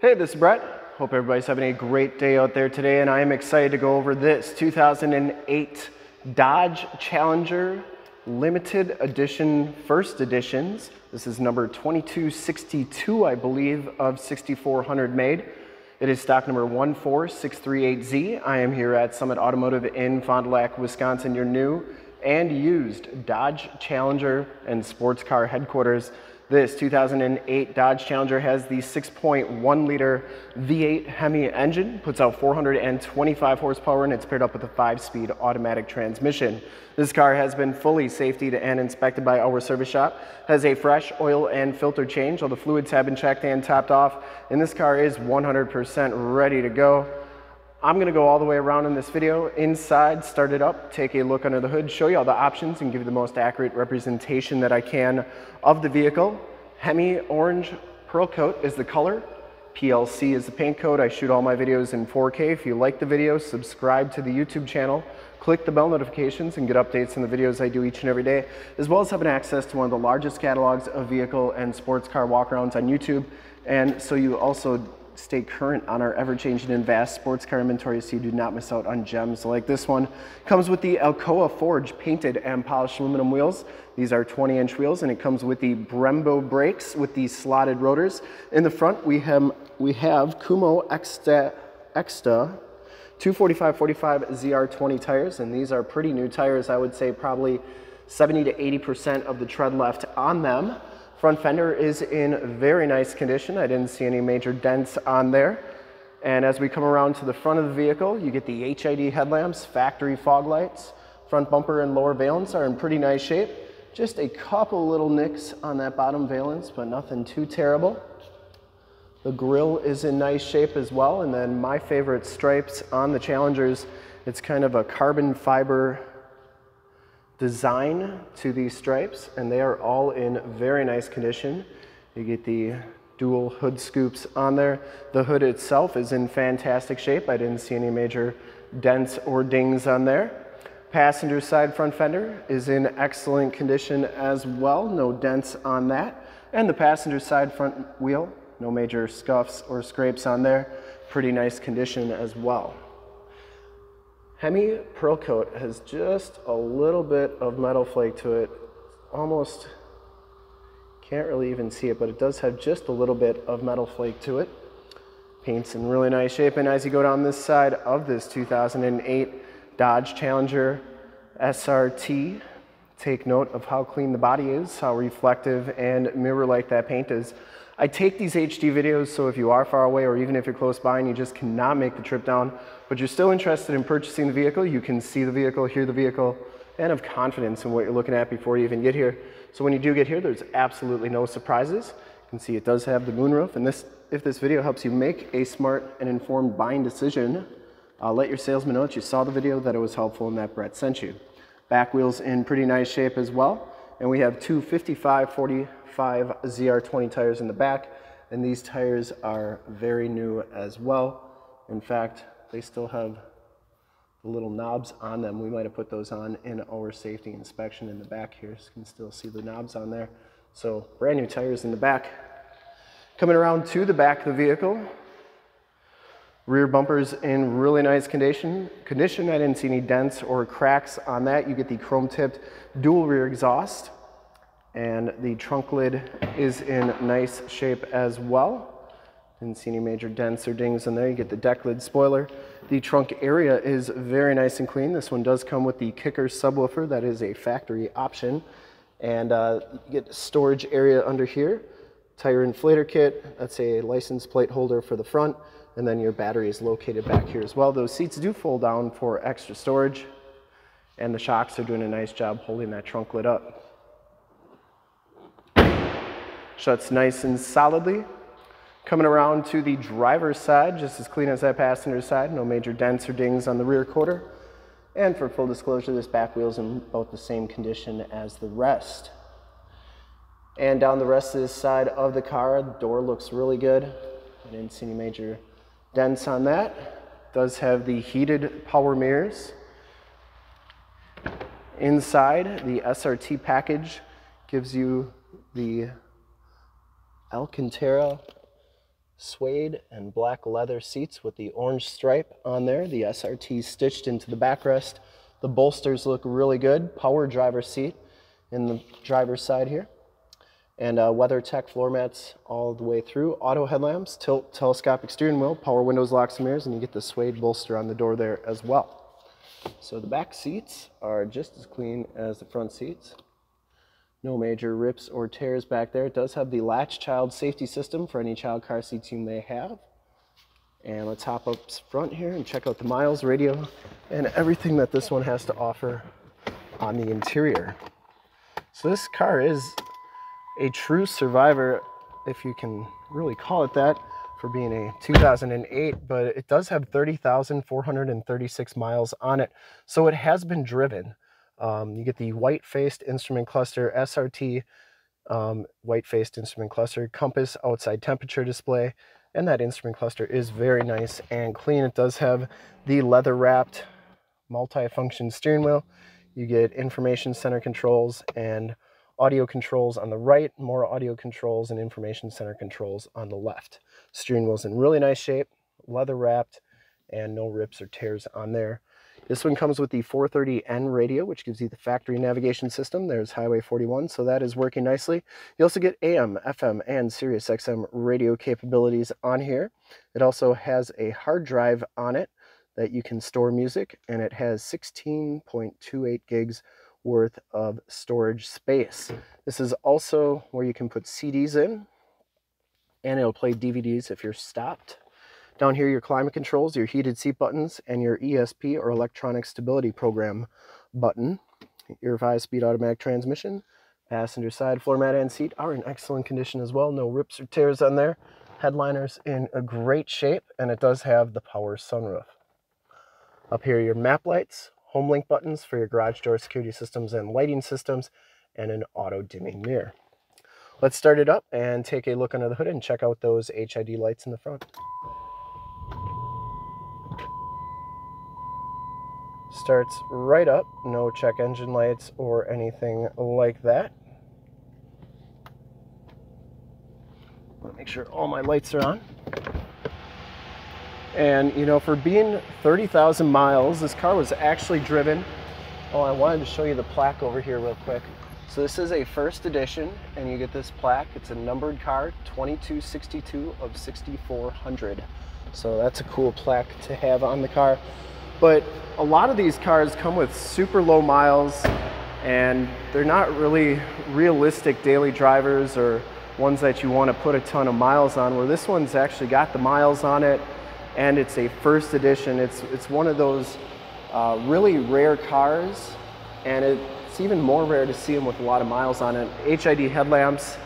Hey, this is Brett. Hope everybody's having a great day out there today, and I am excited to go over this 2008 Dodge Challenger limited edition first editions. This is number 2262, I believe, of 6400 made. It is stock number 14638Z. I am here at Summit Automotive in Fond du Lac, Wisconsin, your new and used Dodge Challenger and sports car headquarters. This 2008 Dodge Challenger has the 6.1 liter V8 Hemi engine, puts out 425 horsepower, and it's paired up with a five speed automatic transmission. This car has been fully safetied and inspected by our service shop, has a fresh oil and filter change. All the fluids have been checked and topped off, and this car is 100% ready to go. I'm gonna go all the way around in this video, inside, start it up, take a look under the hood, show you all the options and give you the most accurate representation that I can of the vehicle. Hemi Orange Pearl Coat is the color. PLC is the paint code. I shoot all my videos in 4K. If you like the video, subscribe to the YouTube channel, click the bell notifications and get updates on the videos I do each and every day, as well as having access to one of the largest catalogs of vehicle and sports car walkarounds on YouTube. And so you also stay current on our ever-changing and vast sports car inventory so you do not miss out on gems like this one. Comes with the Alcoa Forge painted and polished aluminum wheels. These are 20 inch wheels and it comes with the Brembo brakes with the slotted rotors. In the front we have, we have Kumho Ecsta, Ecsta 245-45 ZR20 tires and these are pretty new tires. I would say probably 70 to 80% of the tread left on them. Front fender is in very nice condition. I didn't see any major dents on there. And as we come around to the front of the vehicle, you get the HID headlamps, factory fog lights. Front bumper and lower valence are in pretty nice shape. Just a couple little nicks on that bottom valence, but nothing too terrible. The grille is in nice shape as well. And then my favorite stripes on the Challengers, it's kind of a carbon fiber design to these stripes and they are all in very nice condition. You get the dual hood scoops on there. The hood itself is in fantastic shape. I didn't see any major dents or dings on there. Passenger side front fender is in excellent condition as well. No dents on that. And the passenger side front wheel, no major scuffs or scrapes on there. Pretty nice condition as well. Hemi Pearl Coat has just a little bit of metal flake to it. Almost can't really even see it, but it does have just a little bit of metal flake to it. Paint's in really nice shape. And as you go down this side of this 2008 Dodge Challenger SRT, take note of how clean the body is, how reflective and mirror-like that paint is. I take these HD videos so if you are far away or even if you're close by and you just cannot make the trip down, but you're still interested in purchasing the vehicle, you can see the vehicle, hear the vehicle, and have confidence in what you're looking at before you even get here. So when you do get here, there's absolutely no surprises. You can see it does have the moonroof, and this, if this video helps you make a smart and informed buying decision, uh, let your salesman know that you saw the video, that it was helpful, and that Brett sent you. Back wheels in pretty nice shape as well, and we have two 55 40 five ZR20 tires in the back, and these tires are very new as well. In fact, they still have the little knobs on them. We might have put those on in our safety inspection in the back here. So you can still see the knobs on there. So brand new tires in the back. Coming around to the back of the vehicle, Rear bumpers in really nice condition. Condition, I didn't see any dents or cracks on that. You get the chrome tipped dual rear exhaust and the trunk lid is in nice shape as well. Didn't see any major dents or dings in there. You get the deck lid spoiler. The trunk area is very nice and clean. This one does come with the kicker subwoofer. That is a factory option. And uh, you get storage area under here. Tire inflator kit. That's a license plate holder for the front. And then your battery is located back here as well. Those seats do fold down for extra storage. And the shocks are doing a nice job holding that trunk lid up. Shuts nice and solidly. Coming around to the driver's side, just as clean as that passenger side, no major dents or dings on the rear quarter. And for full disclosure, this back wheel's in about the same condition as the rest. And down the rest of this side of the car, the door looks really good. I didn't see any major dents on that. Does have the heated power mirrors. Inside, the SRT package gives you the Alcantara suede and black leather seats with the orange stripe on there. The SRT stitched into the backrest. The bolsters look really good. Power driver seat in the driver's side here. And uh, WeatherTech floor mats all the way through. Auto headlamps, tilt telescopic steering wheel, power windows, locks and mirrors, and you get the suede bolster on the door there as well. So the back seats are just as clean as the front seats. No major rips or tears back there. It does have the latch child safety system for any child car seats you may have. And let's hop up front here and check out the miles radio and everything that this one has to offer on the interior. So this car is a true survivor, if you can really call it that, for being a 2008, but it does have 30,436 miles on it. So it has been driven. Um, you get the white-faced instrument cluster, SRT um, white-faced instrument cluster, compass outside temperature display, and that instrument cluster is very nice and clean. It does have the leather-wrapped multi-function steering wheel. You get information center controls and audio controls on the right, more audio controls and information center controls on the left. Steering wheel's in really nice shape, leather wrapped, and no rips or tears on there. This one comes with the 430N radio, which gives you the factory navigation system. There's Highway 41, so that is working nicely. You also get AM, FM, and Sirius XM radio capabilities on here. It also has a hard drive on it that you can store music, and it has 16.28 gigs worth of storage space. This is also where you can put CDs in and it'll play DVDs if you're stopped. Down here, your climate controls, your heated seat buttons, and your ESP or electronic stability program button. Your five-speed automatic transmission, passenger side floor mat and seat are in excellent condition as well. No rips or tears on there. Headliners in a great shape, and it does have the power sunroof. Up here, your map lights, home link buttons for your garage door security systems and lighting systems, and an auto dimming mirror. Let's start it up and take a look under the hood and check out those HID lights in the front. Starts right up, no check engine lights or anything like that. Make sure all my lights are on. And you know, for being 30,000 miles, this car was actually driven. Oh, I wanted to show you the plaque over here real quick. So this is a first edition and you get this plaque. It's a numbered car, 2262 of 6400. So that's a cool plaque to have on the car. But a lot of these cars come with super low miles and they're not really realistic daily drivers or ones that you want to put a ton of miles on where this one's actually got the miles on it and it's a first edition. It's, it's one of those uh, really rare cars, and it's even more rare to see them with a lot of miles on it. HID headlamps,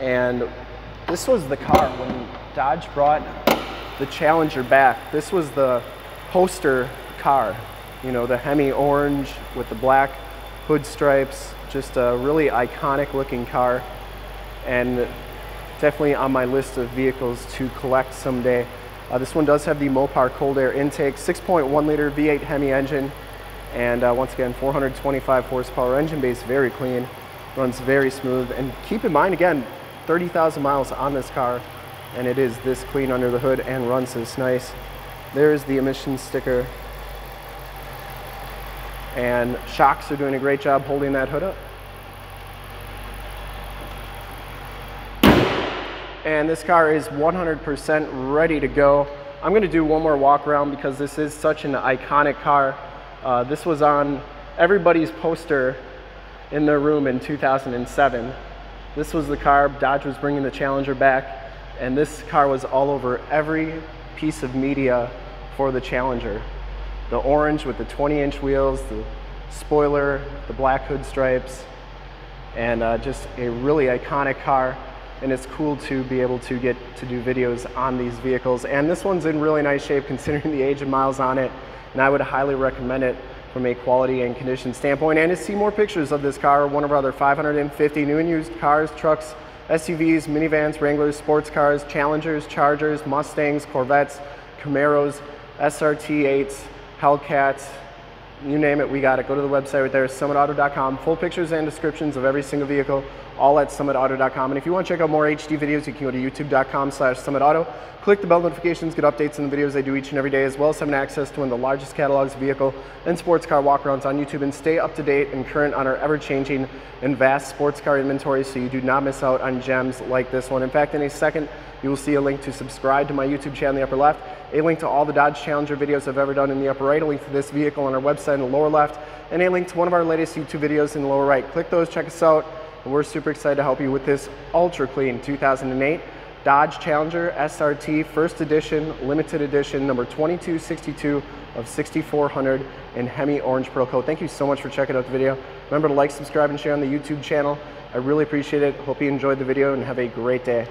and this was the car when Dodge brought the Challenger back. This was the poster car, you know, the Hemi orange with the black hood stripes, just a really iconic looking car, and definitely on my list of vehicles to collect someday. Uh, this one does have the Mopar cold air intake, 6.1 liter V8 Hemi engine, and uh, once again, 425 horsepower engine base, very clean, runs very smooth. And keep in mind, again, 30,000 miles on this car, and it is this clean under the hood and runs this nice. There's the emissions sticker. And shocks are doing a great job holding that hood up. And this car is 100% ready to go. I'm gonna do one more walk around because this is such an iconic car. Uh, this was on everybody's poster in their room in 2007. This was the car, Dodge was bringing the Challenger back, and this car was all over every piece of media for the Challenger. The orange with the 20 inch wheels, the spoiler, the black hood stripes, and uh, just a really iconic car and it's cool to be able to get to do videos on these vehicles. And this one's in really nice shape considering the age of miles on it, and I would highly recommend it from a quality and condition standpoint. And to see more pictures of this car, one of our other 550 new and used cars, trucks, SUVs, minivans, Wranglers, sports cars, Challengers, Chargers, Mustangs, Corvettes, Camaros, SRT8s, Hellcats, you name it, we got it. Go to the website right there, summitauto.com. Full pictures and descriptions of every single vehicle all at summitauto.com. And if you want to check out more HD videos, you can go to youtube.com slash summitauto. Click the bell notifications, get updates on the videos I do each and every day, as well as having access to one of the largest catalogs of vehicle and sports car walkarounds on YouTube and stay up to date and current on our ever-changing and vast sports car inventory so you do not miss out on gems like this one. In fact, in a second, you will see a link to subscribe to my YouTube channel in the upper left, a link to all the Dodge Challenger videos I've ever done in the upper right, a link to this vehicle on our website in the lower left, and a link to one of our latest YouTube videos in the lower right. Click those, check us out, we're super excited to help you with this ultra clean 2008 Dodge Challenger SRT First Edition, Limited Edition, number 2262 of 6400 in Hemi Orange Pearl Coat. Thank you so much for checking out the video. Remember to like, subscribe, and share on the YouTube channel. I really appreciate it. Hope you enjoyed the video and have a great day.